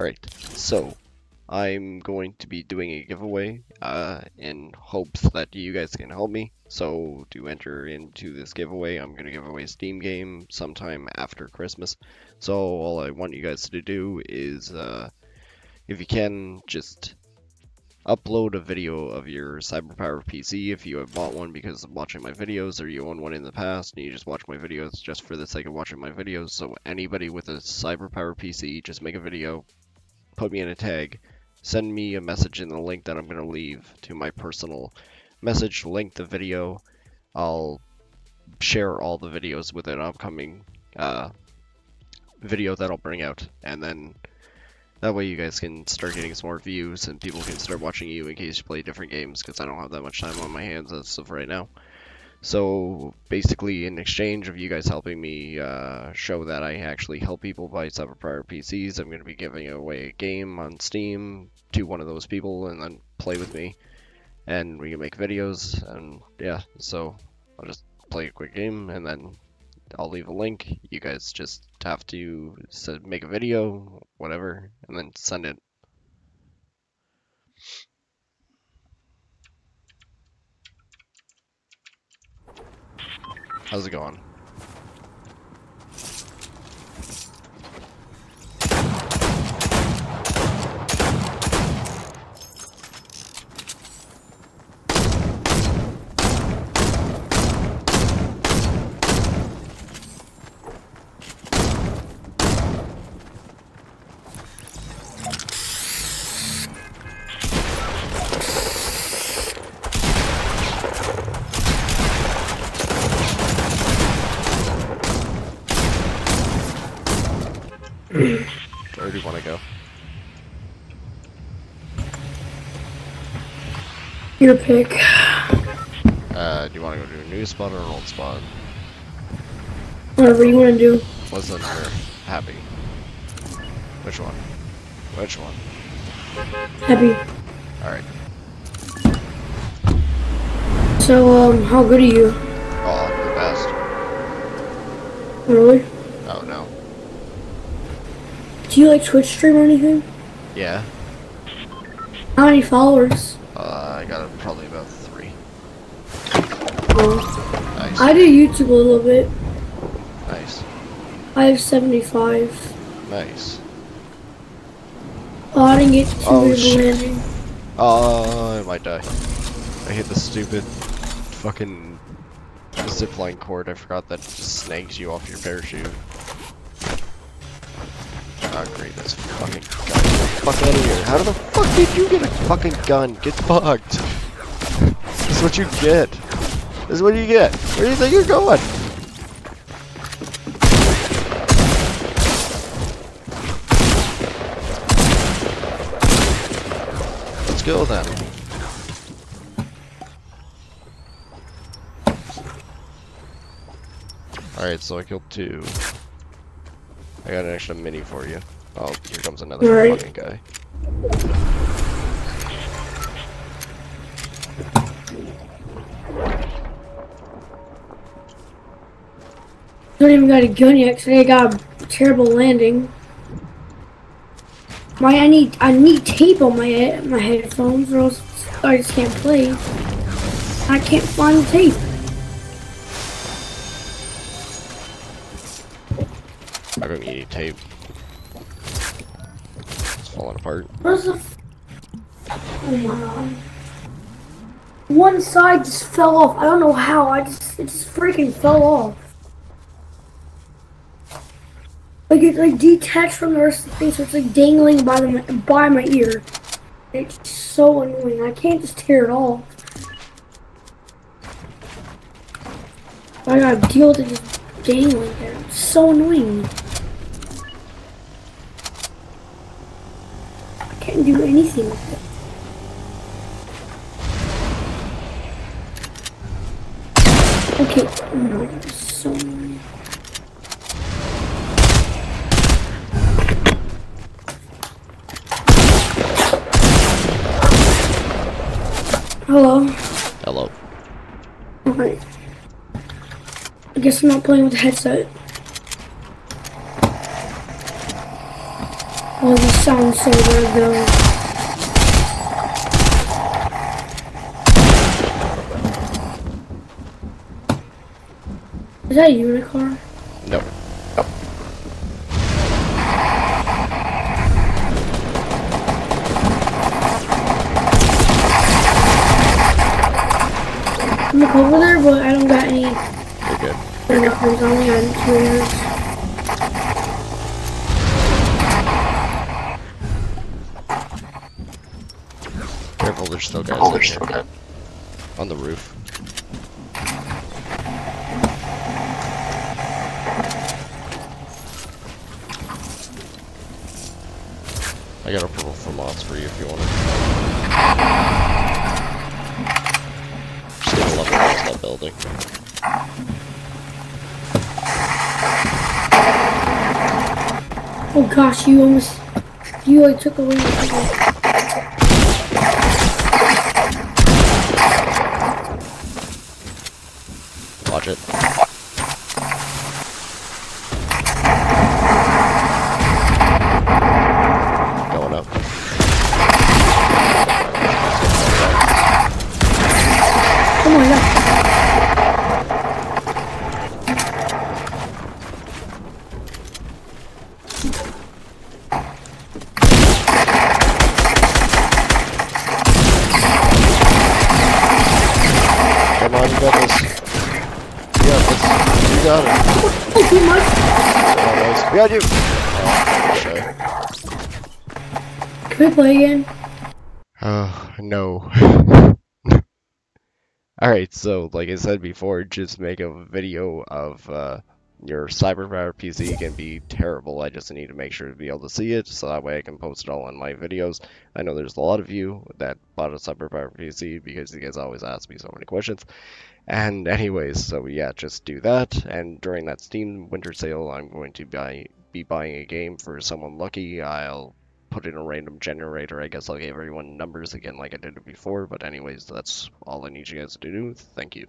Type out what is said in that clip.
Alright, so I'm going to be doing a giveaway uh, in hopes that you guys can help me. So to enter into this giveaway, I'm going to give away a Steam game sometime after Christmas. So all I want you guys to do is, uh, if you can, just upload a video of your CyberPower PC if you have bought one because of watching my videos or you own one in the past and you just watch my videos just for the sake of watching my videos. So anybody with a CyberPower PC, just make a video, put me in a tag, send me a message in the link that I'm going to leave to my personal message, link the video. I'll share all the videos with an upcoming uh, video that I'll bring out and then that way you guys can start getting some more views and people can start watching you in case you play different games because I don't have that much time on my hands as of right now. So basically in exchange of you guys helping me uh, show that I actually help people buy CyberPower PCs, I'm going to be giving away a game on Steam to one of those people and then play with me. And we can make videos and yeah, so I'll just play a quick game and then I'll leave a link. You guys just have to make a video, whatever, and then send it. How's it going? Where do you want to go? Your pick. Uh, do you want to go to a new spot or an old spot? Whatever you want to do. What's on your happy? Which one? Which one? Happy. Alright. So, um, how good are you? Oh, the best. Really? Do you like Twitch stream or anything? Yeah. How many followers? Uh, I got probably about three. Nice. I do YouTube a little bit. Nice. I have 75. Nice. Oh, I didn't get to Oh, landing. Oh, I might die. I hit the stupid fucking zipline cord. I forgot that just snags you off your parachute. Great, that's fucking gun. Fuck out of here. How the fuck did you get a fucking gun? Get fucked. This is what you get. This is what you get. Where do you think you're going? Let's go then. Alright, so I killed two. I got an extra mini for you. Oh, here comes another Alright. fucking guy. Don't even got a gun yet because I got a terrible landing. My, I need, I need tape on my head, my headphones or else I just can't play. I can't find the tape. I don't need any tape. It's falling apart. Where's the? Oh my god! One side just fell off. I don't know how. I just it just freaking fell off. Like it like detached from the rest of the thing, so it's like dangling by the by my ear. It's so annoying. I can't just tear it off. I gotta deal with it just dangling there. It's so annoying. I can't do anything with it. Okay, oh my god, it's so annoying. Hello. Hello. Alright. I guess I'm not playing with the headset. Oh, sounds so good though. Is that a unicorn? No. I'm gonna look over there, but I don't got any You're good. on me. I'm curious. Careful, there's still guys in here. On the roof. I got a purple for mods for you if you want it. Just gonna level across that building. Oh gosh, you almost you like took away my thing. Watch it. Got it. Oh, too much. Nice. We got you. Oh. Can we play again? Oh, no. Alright, so like I said before, just make a video of uh, your CyberPower PC can be terrible. I just need to make sure to be able to see it, so that way I can post it all in my videos. I know there's a lot of you that bought a CyberPower PC because you guys always ask me so many questions. And anyways, so yeah, just do that. And during that Steam winter sale, I'm going to buy be buying a game for someone lucky. I'll put in a random generator. I guess I'll give everyone numbers again like I did it before. But anyways, that's all I need you guys to do. Thank you.